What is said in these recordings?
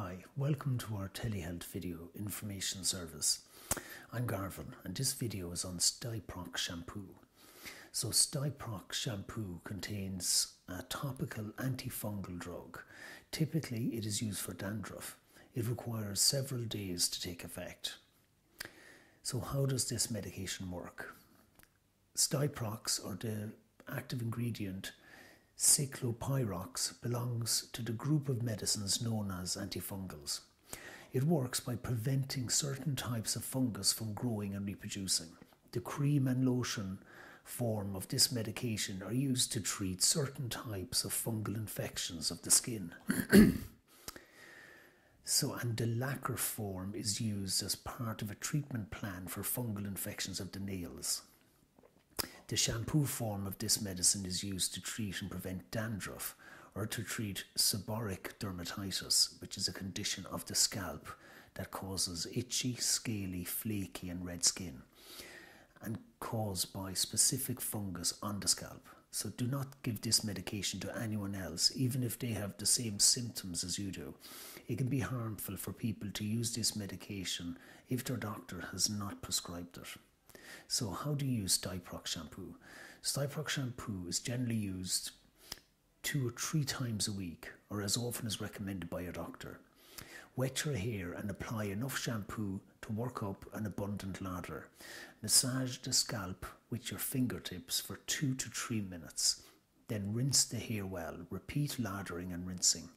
Hi, welcome to our telehealth video information service. I'm Garvin and this video is on Stieprox shampoo. So Stieprox shampoo contains a topical antifungal drug. Typically it is used for dandruff. It requires several days to take effect. So how does this medication work? Stieprox or the active ingredient Ciclopirox belongs to the group of medicines known as antifungals. It works by preventing certain types of fungus from growing and reproducing. The cream and lotion form of this medication are used to treat certain types of fungal infections of the skin. so, and the lacquer form is used as part of a treatment plan for fungal infections of the nails. The shampoo form of this medicine is used to treat and prevent dandruff or to treat seborrheic dermatitis, which is a condition of the scalp that causes itchy, scaly, flaky, and red skin and caused by specific fungus on the scalp. So do not give this medication to anyone else, even if they have the same symptoms as you do. It can be harmful for people to use this medication if their doctor has not prescribed it. So, how do you use Stieprox shampoo? Stieprox shampoo is generally used two or three times a week, or as often as recommended by your doctor. Wet your hair and apply enough shampoo to work up an abundant lather. Massage the scalp with your fingertips for two to three minutes. Then rinse the hair well. Repeat lathering and rinsing.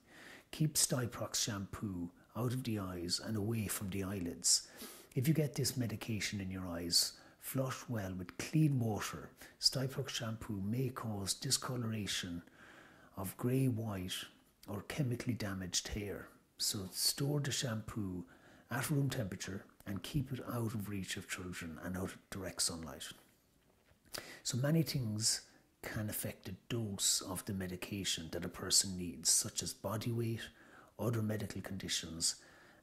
Keep Stieprox shampoo out of the eyes and away from the eyelids. If you get this medication in your eyes, Flush well with clean water. Stieprox shampoo may cause discoloration of grey, white, or chemically damaged hair. So store the shampoo at room temperature and keep it out of reach of children and out of direct sunlight. So many things can affect the dose of the medication that a person needs, such as body weight, other medical conditions,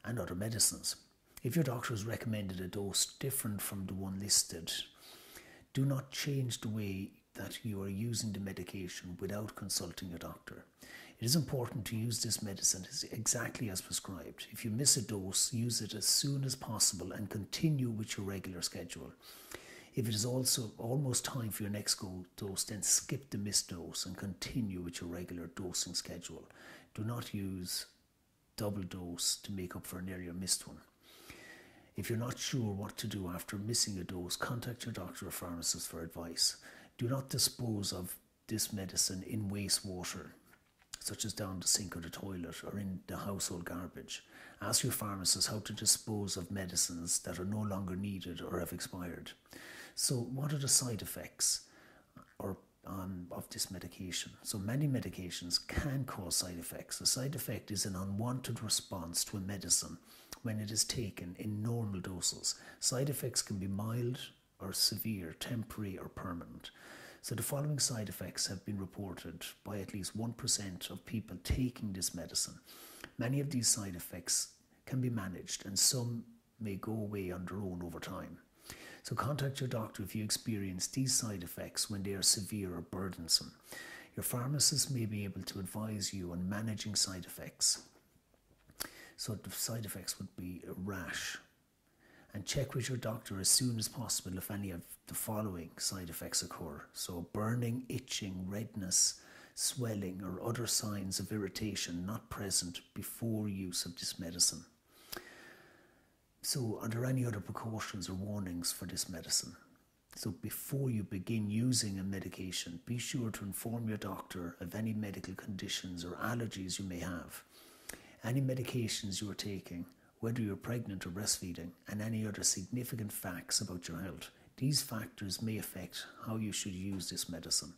and other medicines. If your doctor has recommended a dose different from the one listed, do not change the way that you are using the medication without consulting your doctor. It is important to use this medicine exactly as prescribed. If you miss a dose, use it as soon as possible and continue with your regular schedule. If it is also almost time for your next go dose, then skip the missed dose and continue with your regular dosing schedule. Do not use double dose to make up for an earlier missed one. If you're not sure what to do after missing a dose, contact your doctor or pharmacist for advice. Do not dispose of this medicine in wastewater, such as down the sink or the toilet or in the household garbage. Ask your pharmacist how to dispose of medicines that are no longer needed or have expired. So, what are the side effects or um, of this medication? So, many medications can cause side effects. A side effect is an unwanted response to a medicine when it is taken in normal doses. Side effects can be mild or severe, temporary or permanent. So, the following side effects have been reported by at least 1% of people taking this medicine. Many of these side effects can be managed, and some may go away on their own over time. So, contact your doctor if you experience these side effects when they are severe or burdensome. Your pharmacist may be able to advise you on managing side effects. So the side effects would be a rash. And check with your doctor as soon as possible if any of the following side effects occur. So burning, itching, redness, swelling, or other signs of irritation not present before use of this medicine. So, are there any other precautions or warnings for this medicine? So, before you begin using a medication, be sure to inform your doctor of any medical conditions or allergies you may have any medications you are taking, whether you're pregnant or breastfeeding, and any other significant facts about your health. These factors may affect how you should use this medicine.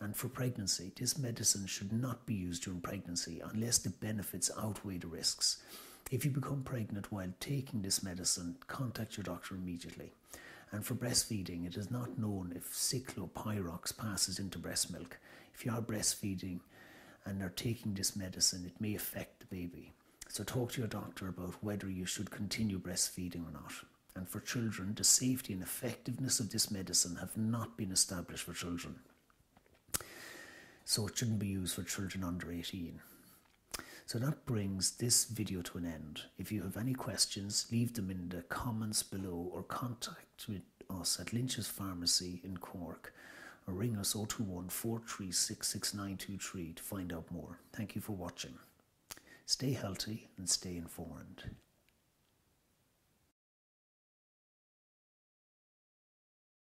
And for pregnancy, this medicine should not be used during pregnancy unless the benefits outweigh the risks. If you become pregnant while taking this medicine, contact your doctor immediately. And for breastfeeding, it is not known if ciclopirox passes into breast milk. If you are breastfeeding, and are taking this medicine, it may affect the baby. So talk to your doctor about whether you should continue breastfeeding or not. And for children, the safety and effectiveness of this medicine have not been established for children. So it shouldn't be used for children under 18. So that brings this video to an end. If you have any questions, leave them in the comments below or contact with us at Lynch's Pharmacy in Cork or ring us 021 436 6923 to find out more. Thank you for watching. Stay healthy and stay informed.